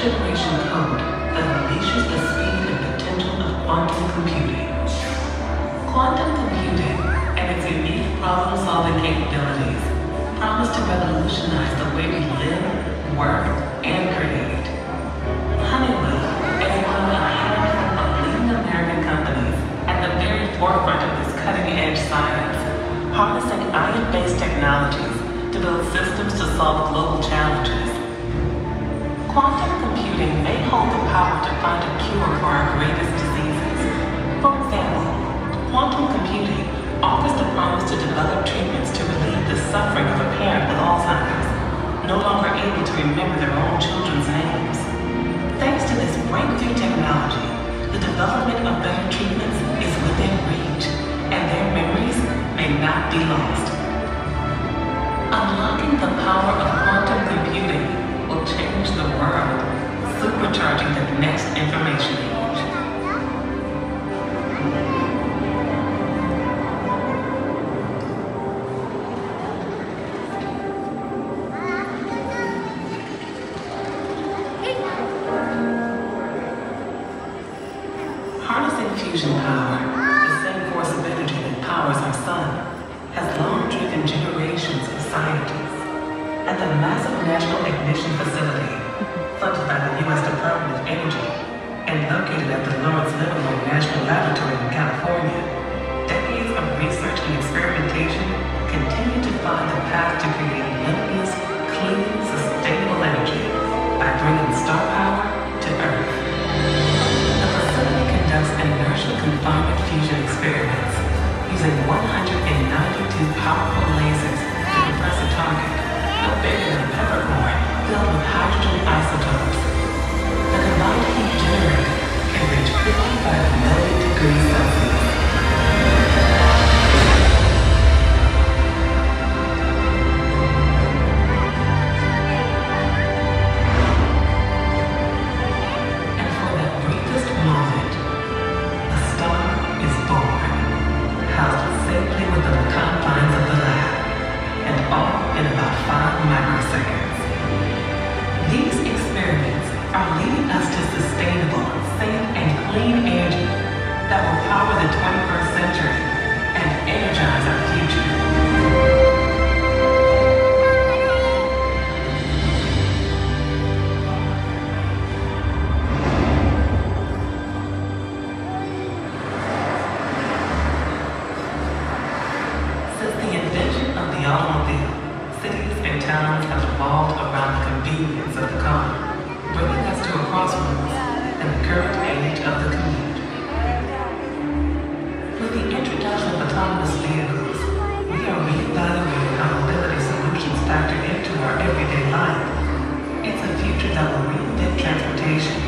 generation code that unleashes the speed and potential of quantum computing. Quantum computing and its unique problem-solving capabilities promise to revolutionize the way we live, work, and create. Honeywell is one of a handful of leading American companies at the very forefront of this cutting-edge science, harnessing ion-based technologies to build systems to solve global challenges. Quantum may hold the power to find a cure for our greatest diseases. For example, quantum computing offers the promise to develop treatments to relieve the suffering of a parent with Alzheimer's, no longer able to remember their own children's names. Thanks to this breakthrough technology, the development of better treatments is within reach, and their memories may not be lost. Unlocking the power of quantum computing will change the world, supercharging the next information age. Harnessing fusion power, the same force of energy that powers our sun, has long driven generations of scientists. At the massive National Ignition Facility, funded by the U.S. Department of Energy and located at the Lawrence Livermore National Laboratory in California, decades of research and experimentation continue to find the path to creating limitless, clean, sustainable energy by bringing star power to Earth. The facility conducts inertial confinement fusion experiments using 192 powerful lasers to compress a target, no bigger than a peppercorn, filled with hydrogen isotopes. The combined heat generated can reach 55 million degrees Celsius. Towns have evolved around the convenience of the car, bringing us to a crossroads in the current age of the commute. With the introduction of autonomous vehicles, we are reevaluating how mobility solutions factor into our everyday life. It's a future that will reinvent transportation,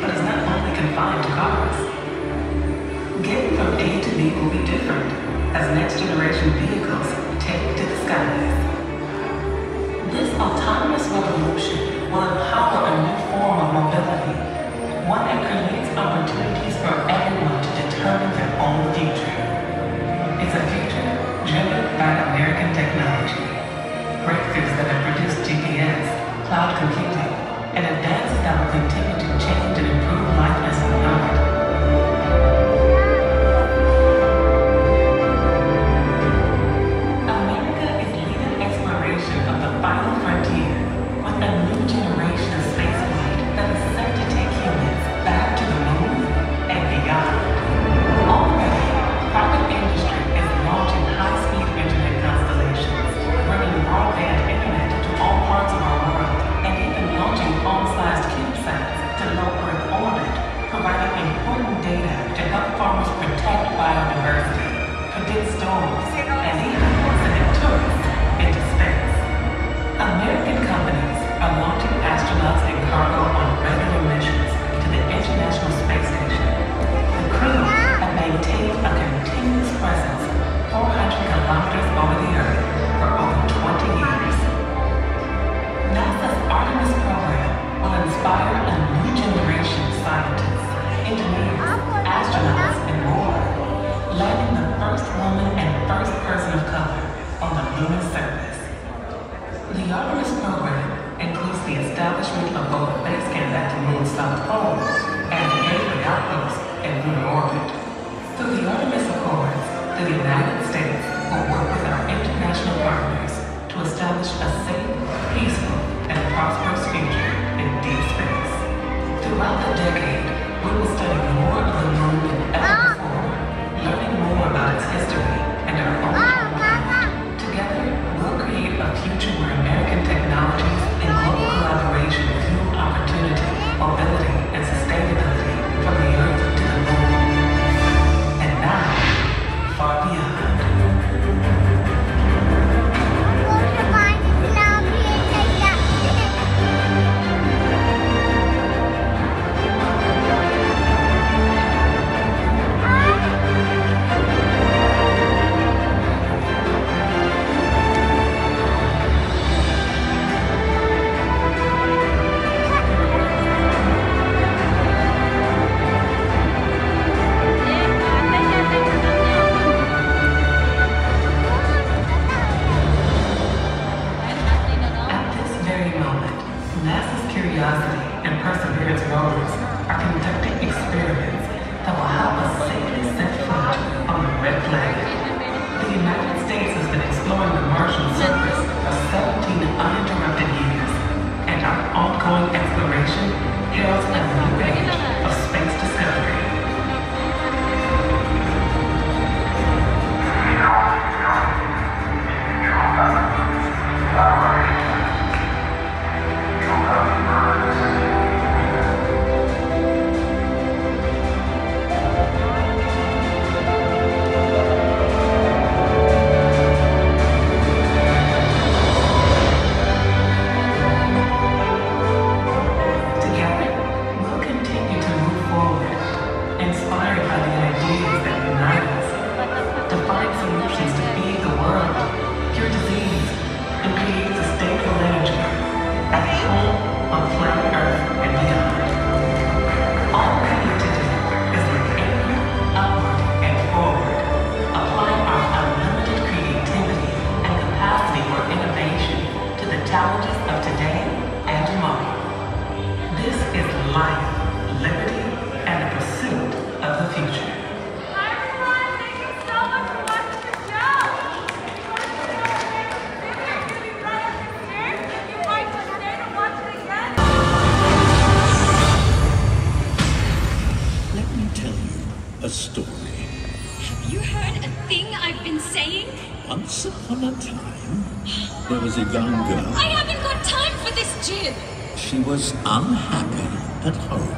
but is not only confined to cars. Getting from A to B will be different as next generation vehicles take to the skies. This autonomous revolution will empower a new form of mobility, one that creates opportunities for everyone to determine their own future. It's a future driven by American technology, breakthroughs that have produced GPS, cloud computing, and advances that will continue to change unhappy at home.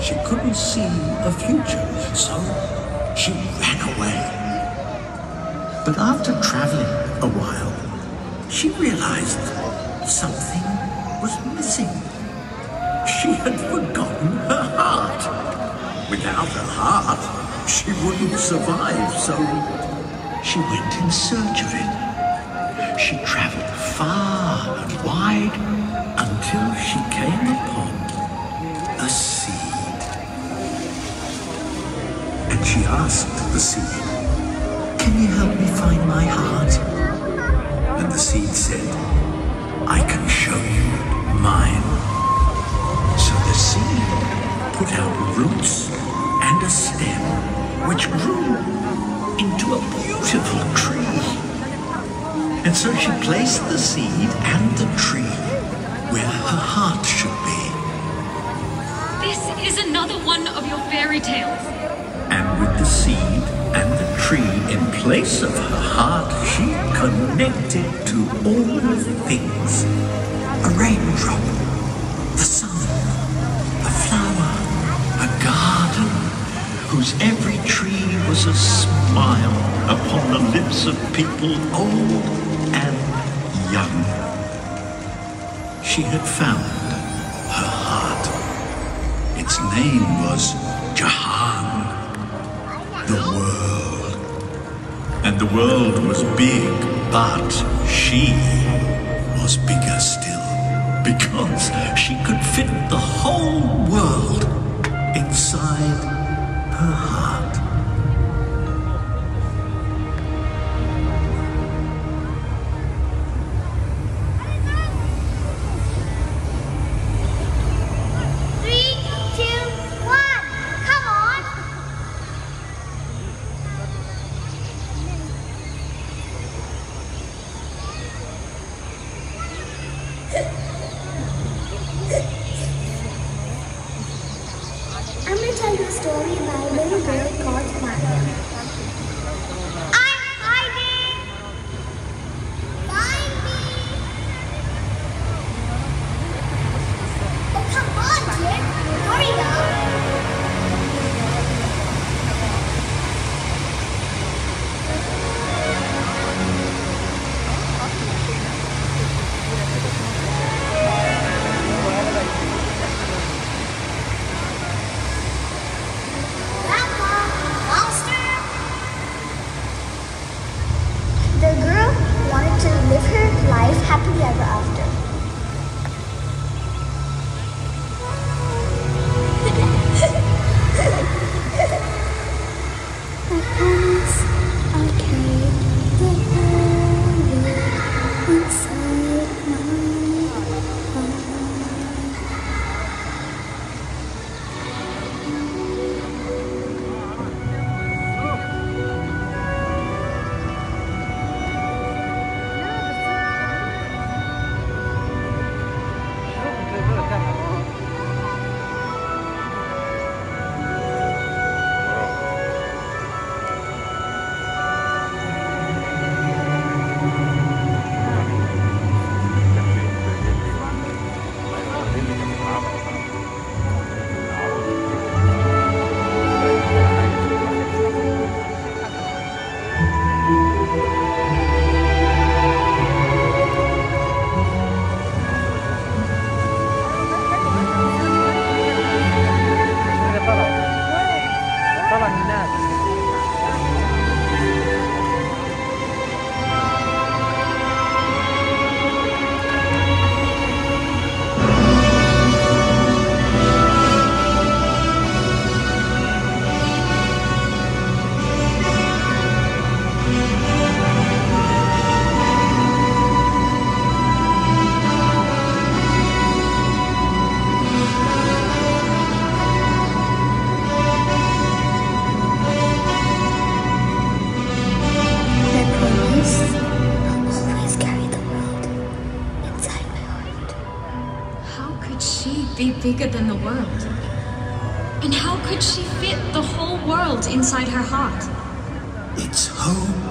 She couldn't see a future, so she ran away. But after traveling a while, she realized something was missing. She had forgotten her heart. Without her heart, she wouldn't survive, so she went in search of it. She traveled far and wide until she came upon a seed. And she asked the seed, Can you help me find my heart? And the seed said, I can show you mine. So the seed put out roots and a stem, which grew into a beautiful tree. And so she placed the seed and the tree her heart should be. This is another one of your fairy tales. And with the seed and the tree in place of her heart, she connected to all things. A raindrop, the sun, a flower, a garden, whose every tree was a smile upon the lips of people old and young. She had found her heart. Its name was Jahan, the world. And the world was big, but she was bigger still because she could fit the whole the story little girl called Maya. bigger than the world. And how could she fit the whole world inside her heart? It's home.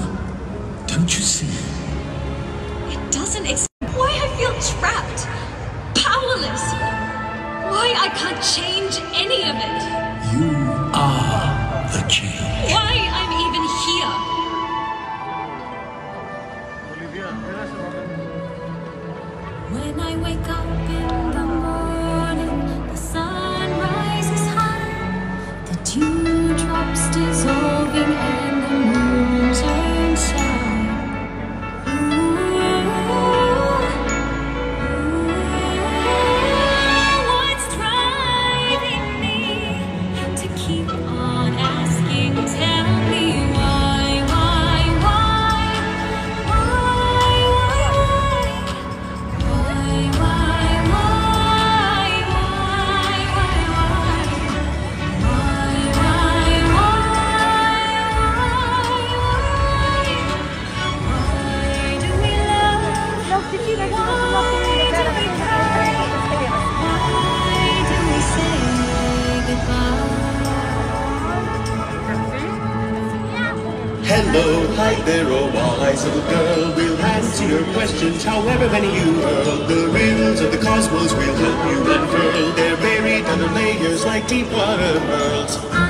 They're a wise little girl. We'll answer your questions, however many you hurl. The riddles of the cosmos will help you unfurl. They're buried under layers like deep water pearls.